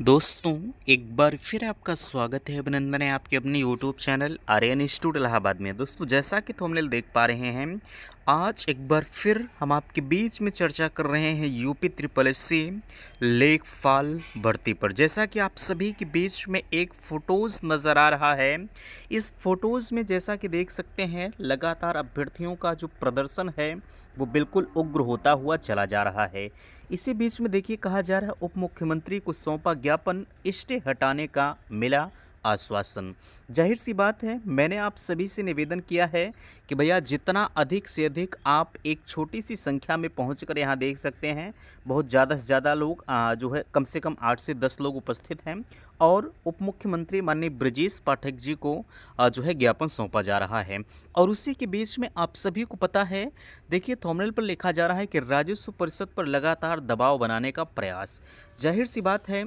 दोस्तों, एक बार फिर आपका स्वागत है अभिनंदन है आपके अपने YouTube channel Aryan institute Allahabad में। दोस्तों, जैसा कि थोमनेल देख पा रहे हैं आज एक बार फिर हम आपके बीच में चर्चा कर रहे हैं यूपी ट्रिपल एस सी लेखपाल भर्ती पर। जैसा कि आप सभी के बीच में एक फ़ोटोज़ नज़र आ रहा है, इस फ़ोटोज़ में जैसा कि देख सकते हैं, लगातार अभ्यर्थियों का जो प्रदर्शन है, वो बिल्कुल उग्र होता हुआ चला जा रहा है। इसी बीच में देखिए, कहा जा रहा है उप मुख्यमंत्री को सौंपा ज्ञापन स्टे हटाने का मिला। आश्वासन। ज़ाहिर सी बात है, मैंने आप सभी से निवेदन किया है कि भैया जितना अधिक से अधिक आप एक छोटी सी संख्या में पहुँच कर यहाँ देख सकते हैं, बहुत ज़्यादा से ज़्यादा लोग जो है कम से कम आठ से दस लोग उपस्थित हैं और उप मुख्यमंत्री माननीय ब्रजेश पाठक जी को जो है ज्ञापन सौंपा जा रहा है। और उसी के बीच में आप सभी को पता है, देखिए थोमनेल पर लिखा जा रहा है कि राजस्व परिषद पर लगातार दबाव बनाने का प्रयास। ज़ाहिर सी बात है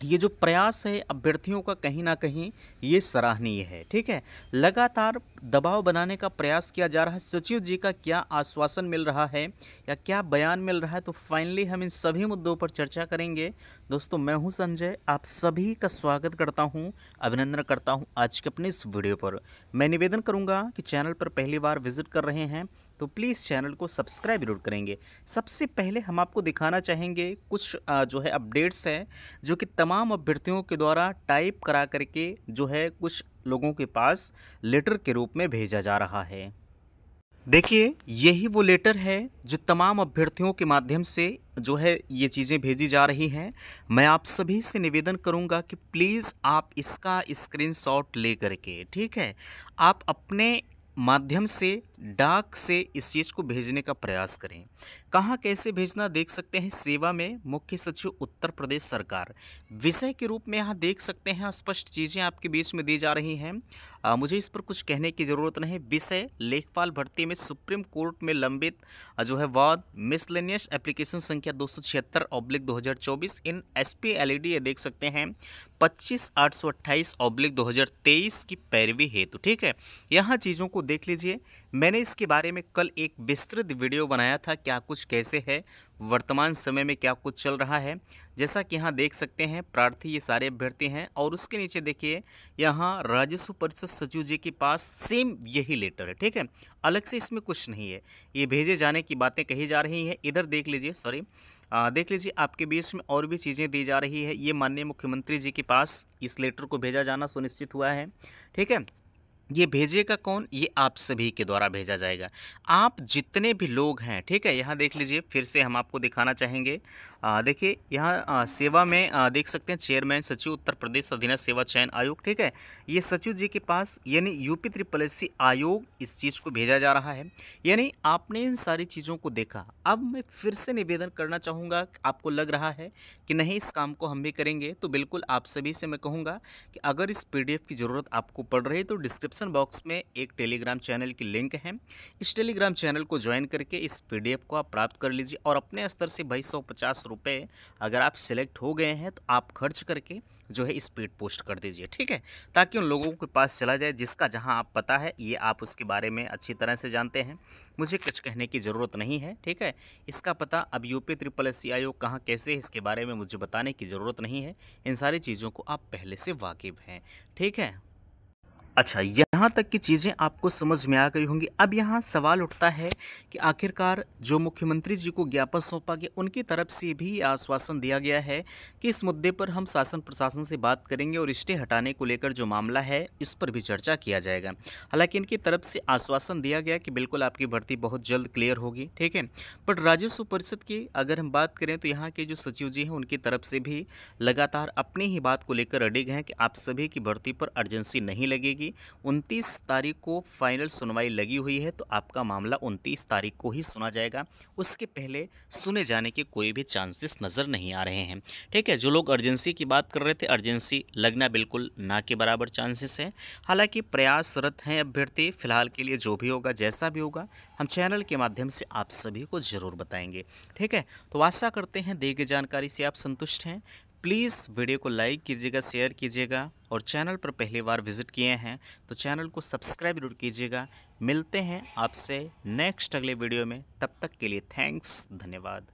ये जो प्रयास है अभ्यर्थियों का कहीं ना कहीं ये सराहनीय है, ठीक है? लगातार दबाव बनाने का प्रयास किया जा रहा है। सचिव जी का क्या आश्वासन मिल रहा है या क्या बयान मिल रहा है? तो फाइनली हम इन सभी मुद्दों पर चर्चा करेंगे। दोस्तों, मैं हूँ संजय। आप सभी का स्वागत करता हूँ, अभिनंदन करता हूँ आज के अपने इस वीडियो पर। मैं निवेदन करूँगा कि चैनल पर पहली बार विज़िट कर रहे हैं तो प्लीज़ चैनल को सब्सक्राइब ज़रूर करेंगे। सबसे पहले हम आपको दिखाना चाहेंगे कुछ जो है अपडेट्स हैं, जो कि तमाम अभ्यर्थियों के द्वारा टाइप करा करके जो है कुछ लोगों के पास लेटर के रूप में भेजा जा रहा है। देखिए, यही वो लेटर है जो तमाम अभ्यर्थियों के माध्यम से जो है ये चीज़ें भेजी जा रही हैं। मैं आप सभी से निवेदन करूँगा कि प्लीज़ आप इसका स्क्रीनशॉट ले करके ठीक है? आप अपने माध्यम से, डाक से इस चीज़ को भेजने का प्रयास करें। कहाँ कैसे भेजना देख सकते हैं? सेवा में मुख्य सचिव, उत्तर प्रदेश सरकार। विषय के रूप में यहाँ देख सकते हैं, स्पष्ट चीज़ें आपके बीच में दी जा रही हैं। आ, मुझे इस पर कुछ कहने की ज़रूरत नहीं। विषय लेखपाल भर्ती में सुप्रीम कोर्ट में लंबित जो है वाद मिसलेनियस एप्लीकेशन संख्या दो सौ छिहत्तर ऑब्लिक दो हज़ार चौबीस। इन S P L E D ये देख सकते हैं पच्चीस आठ सौ अट्ठाईस ऑब्लिक दो हज़ार तेईस की पैरवी हेतु ठीक है? यहाँ चीज़ों को देख लीजिए। मैंने इसके बारे में कल एक विस्तृत वीडियो बनाया था क्या कुछ कैसे है वर्तमान समय में क्या कुछ चल रहा है? जैसा कि यहाँ देख सकते हैं, प्रार्थी ये सारे अभ्यर्थी हैं और उसके नीचे देखिए, यहाँ राजस्व परिषद सचिव जी के पास सेम यही लेटर है, ठीक है? अलग से इसमें कुछ नहीं है। ये भेजे जाने की बातें कही जा रही हैं। इधर देख लीजिए सॉरी देख लीजिए आपके बीच में और भी चीज़ें दी जा रही है। ये माननीय मुख्यमंत्री जी के पास इस लेटर को भेजा जाना सुनिश्चित हुआ है, ठीक है? ये भेजेगा कौन? ये आप सभी के द्वारा भेजा जाएगा। आप जितने भी लोग हैं ठीक है? यहाँ देख लीजिए फिर से हम आपको दिखाना चाहेंगे। देखिए यहाँ सेवा में आ, देख सकते हैं चेयरमैन सचिव उत्तर प्रदेश अधीनस्थ सेवा चयन आयोग ठीक है? ये सचिव जी के पास यानी यूपी ट्रिपल एस आयोग इस चीज़ को भेजा जा रहा है। यानी आपने इन सारी चीज़ों को देखा। अब मैं फिर से निवेदन करना चाहूँगा आपको लग रहा है कि नहीं इस काम को हम भी करेंगे तो बिल्कुल आप सभी से मैं कहूँगा कि अगर इस पीडीएफ की ज़रूरत आपको पड़ रही है तो डिस्क्रिप्सन बॉक्स में एक टेलीग्राम चैनल की लिंक है। इस टेलीग्राम चैनल को ज्वाइन करके इस पीडीएफ को आप प्राप्त कर लीजिए और अपने स्तर से भाई सौ पचास रुपये अगर आप सिलेक्ट हो गए हैं तो आप खर्च करके जो है स्पीड पोस्ट कर दीजिए, ठीक है? ताकि उन लोगों के पास चला जाए जिसका जहाँ आप पता है, ये आप उसके बारे में अच्छी तरह से जानते हैं। मुझे कुछ कहने की ज़रूरत नहीं है, ठीक है? इसका पता अब यूपी ट्रिपल एस सी आयोग कहाँ, कैसे इसके बारे में मुझे बताने की ज़रूरत नहीं है। इन सारी चीज़ों को आप पहले से वाकिफ़ हैं, ठीक है? अच्छा यहाँ तक की चीज़ें आपको समझ में आ गई होंगी। अब यहाँ सवाल उठता है कि आखिरकार जो मुख्यमंत्री जी को ज्ञापन सौंपा गया, उनकी तरफ़ से भी आश्वासन दिया गया है कि इस मुद्दे पर हम शासन प्रशासन से बात करेंगे और स्टे हटाने को लेकर जो मामला है, इस पर भी चर्चा किया जाएगा। हालाँकि इनकी तरफ़ से आश्वासन दिया गया कि बिल्कुल आपकी भर्ती बहुत जल्द क्लियर होगी, ठीक है? बट राजस्व परिषद की अगर हम बात करें तो यहाँ के जो सचिव जी हैं, उनकी तरफ़ से भी लगातार अपनी ही बात को लेकर अडिग हैं कि आप सभी की भर्ती पर अर्जेंसी नहीं लगेगी। होगी। उनतीस तारीख को फाइनल सुनवाई लगी हुई है तो आपका मामला उनतीस तारीख को ही सुना जाएगा। उसके पहले सुने जाने के कोई भी चांसेस नज़र नहीं आ रहे हैं। ठीक है, जो लोग अर्जेंसी की बात कर रहे थे, अर्जेंसी लगना बिल्कुल ना के बराबर चांसेस है। हालाँकि प्रयासरत हैं अभ्यर्थी, फ़िलहाल के लिए जो भी होगा, जैसा भी होगा, हम चैनल के माध्यम से आप सभी को ज़रूर बताएँगे। ठीक है तो आशा करते हैं दी गई जानकारी से आप संतुष्ट हैं। प्लीज़ वीडियो को लाइक कीजिएगा, शेयर कीजिएगा और चैनल पर पहली बार विज़िट किए हैं तो चैनल को सब्सक्राइब ज़रूर कीजिएगा। मिलते हैं आपसे नेक्स्ट अगले वीडियो में। तब तक के लिए थैंक्स, धन्यवाद।